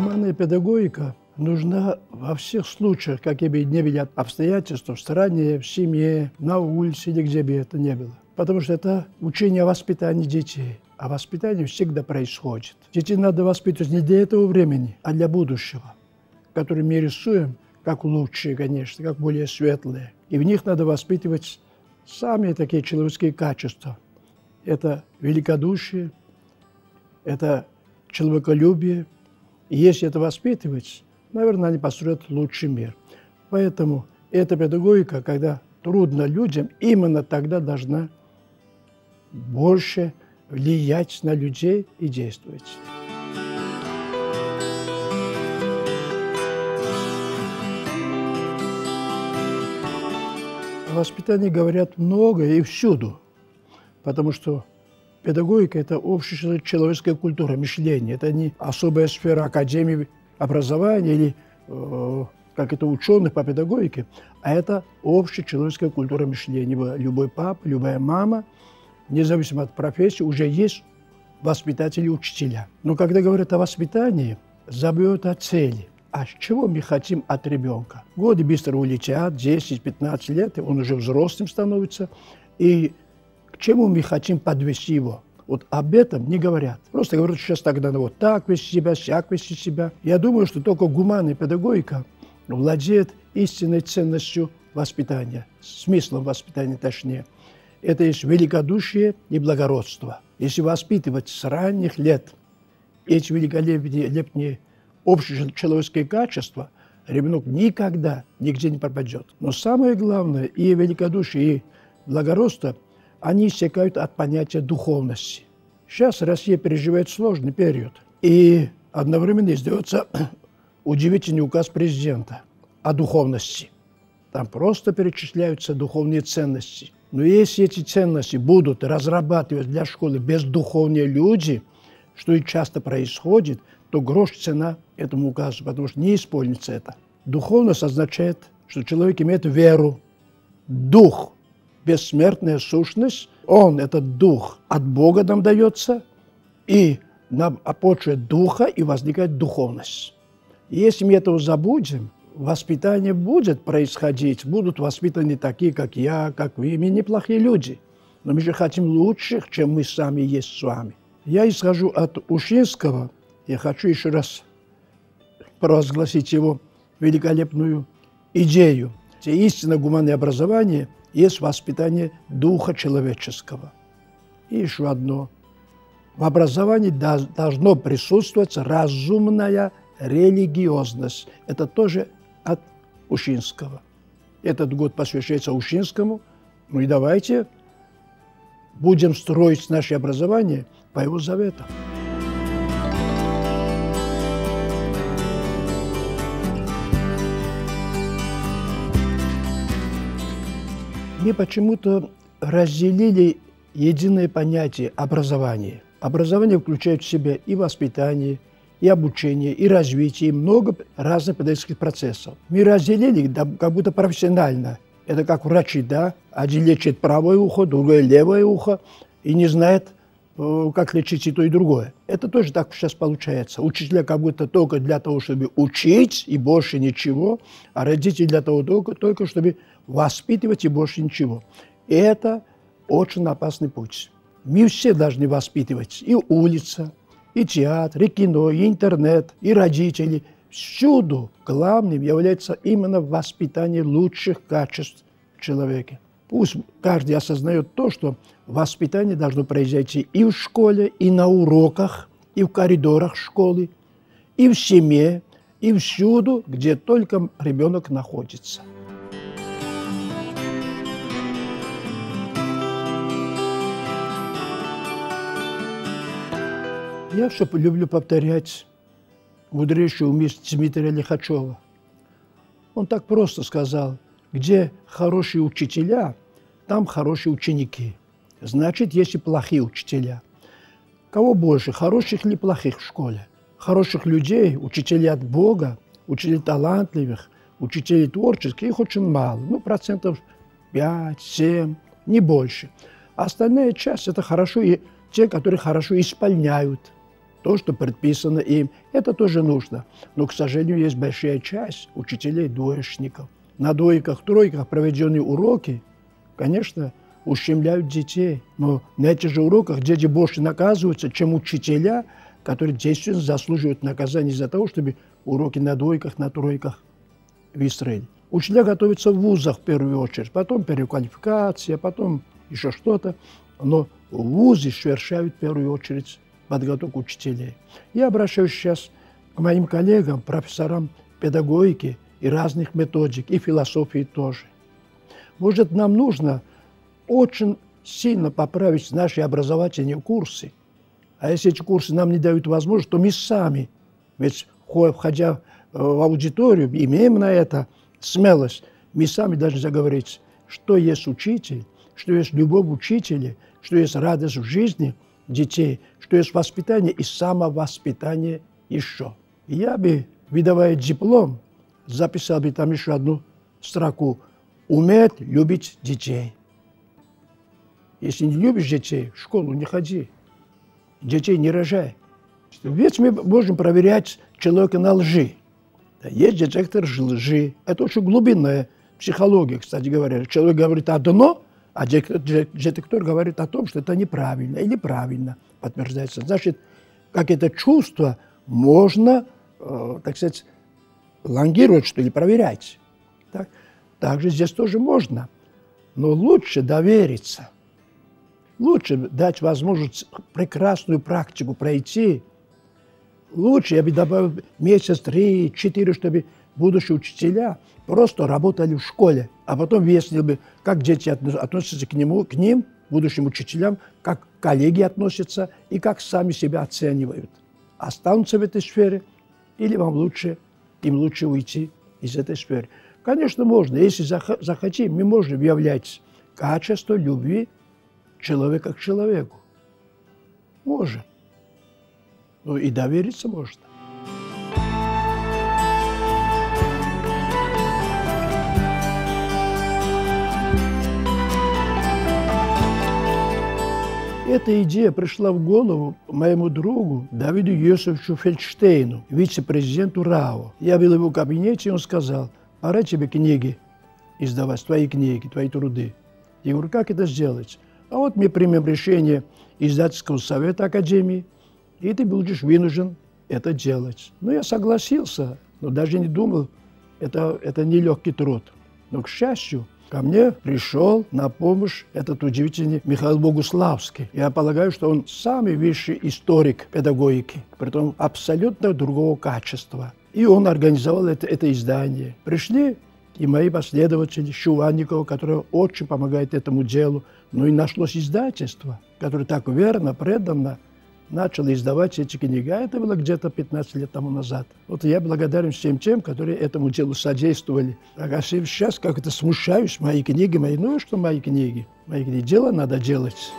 Гуманная педагогика нужна во всех случаях, бы ни были обстоятельства, в стране, в семье, на улице или где бы это ни было. Потому что это учение о воспитании детей. А воспитание всегда происходит. Детей надо воспитывать не для этого времени, а для будущего, который мы рисуем как лучшие, конечно, как более светлые. И в них надо воспитывать самые такие человеческие качества. Это великодушие, это человеколюбие. И если это воспитывать, наверное, они построят лучший мир. Поэтому эта педагогика, когда трудно людям, именно тогда должна больше влиять на людей и действовать. О воспитании говорят много и всюду, потому что педагогика – это общая человеческая культура, мышление. Это не особая сфера академии образования или э, как это ученых по педагогике, а это общая человеческая культура мышления. Любой папа, любая мама, независимо от профессии, уже есть воспитатели учителя. Но когда говорят о воспитании, забывают о цели. А чего мы хотим от ребенка? Годы быстро улетят, 10-15 лет, и он уже взрослым становится. И чему мы хотим подвести его? Вот об этом не говорят. Просто говорят, что сейчас тогда вот так вести себя, сяк вести себя. Я думаю, что только гуманная педагогика владеет истинной ценностью воспитания, смыслом воспитания точнее. Это есть великодушие и благородство. Если воспитывать с ранних лет эти великолепные общечеловеческие качества, ребенок никогда нигде не пропадет. Но самое главное, и великодушие, и благородство – они истекают от понятия духовности. Сейчас Россия переживает сложный период. И одновременно издается удивительный указ президента о духовности. Там просто перечисляются духовные ценности. Но если эти ценности будут разрабатывать для школы бездуховные люди, что и часто происходит, то грош цена этому указу, потому что не исполнится это. Духовность означает, что человек имеет веру, дух – бессмертная сущность, он, этот дух, от Бога нам дается, и на почве духа и возникает духовность. Если мы этого забудем, воспитание будет происходить, будут воспитаны такие, как я, как вы, мы неплохие люди. Но мы же хотим лучших, чем мы сами есть с вами. Я исхожу от Ушинского, я хочу еще раз провозгласить его великолепную идею. Истинное гуманное образование – есть воспитание духа человеческого. И еще одно. В образовании должно присутствовать разумная религиозность. Это тоже от Ушинского. Этот год посвящается Ушинскому. Ну и давайте будем строить наше образование по его заветам. Мы почему-то разделили единое понятие образования. Образование включает в себя и воспитание, и обучение, и развитие, и много разных педагогических процессов. Мы разделили как будто профессионально. Это как врачи, да? Один лечит правое ухо, другое левое ухо, и не знает, э, как лечить и то, и другое. Это тоже так сейчас получается. Учителя как будто только для того, чтобы учить, и больше ничего, а родители для того только, только чтобы воспитывать и больше ничего. И это очень опасный путь. Мы все должны воспитывать. И улица, и театр, и кино, и интернет, и родители. Всюду главным является именно воспитание лучших качеств человека. Пусть каждый осознает то, что воспитание должно произойти и в школе, и на уроках, и в коридорах школы, и в семье, и всюду, где только ребенок находится. Я все люблю повторять мудрейшую мысль Дмитрия Лихачева. Он так просто сказал, где хорошие учителя, там хорошие ученики. Значит, есть и плохие учителя. Кого больше, хороших или плохих в школе? Хороших людей, учителей от Бога, учителей талантливых, учителей творческих, их очень мало. Ну, процентов 5-7, не больше. А остальная часть – это хорошо и те, которые хорошо исполняют то, что предписано им. Это тоже нужно. Но, к сожалению, есть большая часть учителей-двоечников. На двойках, тройках проведенные уроки, конечно, ущемляют детей. Но на этих же уроках дети больше наказываются, чем учителя, которые действительно заслуживают наказания из-за того, чтобы уроки на двойках, на тройках выстроили. Учителя готовятся в вузах в первую очередь, потом переквалификация, потом еще что-то. Но в вузе совершают в первую очередь подготовку учителей. Я обращаюсь сейчас к моим коллегам, профессорам педагогики и разных методик, и философии тоже. Может, нам нужно очень сильно поправить наши образовательные курсы. А если эти курсы нам не дают возможность, то мы сами, ведь входя в аудиторию, имеем на это смелость, мы сами должны заговорить, что есть учитель, что есть любовь в учителе, что есть радость в жизни детей, что есть воспитание и самовоспитание еще. Я бы, выдавая диплом, записал бы там еще одну строку «Уметь любить детей». Если не любишь детей, в школу не ходи. Детей не рожай. Ведь мы можем проверять человека на лжи. Есть детектор лжи. Это очень глубинная психология, кстати говоря. Человек говорит одно, а детектор говорит о том, что это неправильно или правильно подтверждается. Значит, как это чувство можно, э, так сказать, лонгировать, что ли, проверять. Так? Также здесь тоже можно. Но лучше довериться. Лучше дать возможность прекрасную практику пройти, Лучше я бы добавил месяц, три, четыре, чтобы будущие учителя просто работали в школе, а потом выяснил бы, как дети относятся к нему, к ним, будущим учителям, как коллеги относятся и как сами себя оценивают. Останутся в этой сфере или вам лучше, им лучше уйти из этой сферы. Конечно, можно. Если захотим, мы можем выявлять качество любви человека к человеку. Можем. Ну и довериться можно. Эта идея пришла в голову моему другу Давиду Йосифовичу Фельдштейну, вице-президенту РАО. Я был в его кабинете, и он сказал, пора тебе книги издавать, твои книги, твои труды. Я говорю, как это сделать? А вот мы примем решение издательского совета Академии – и ты будешь вынужден это делать. Ну, я согласился, но даже не думал, это, это нелегкий труд. Но, к счастью, ко мне пришел на помощь этот удивительный Михаил Богуславский. Я полагаю, что он самый высший историк педагогики, притом абсолютно другого качества. И он организовал это, это издание. Пришли и мои последователи, Шуванникова, который очень помогает этому делу. Ну и нашлось издательство, которое так верно, преданно начал издавать эти книги. А это было где-то 15 лет тому назад. Вот я благодарен всем тем, которые этому делу содействовали. А сейчас как-то смущаюсь, мои книги, мои, ну что мои книги? Мои книги, дело надо делать.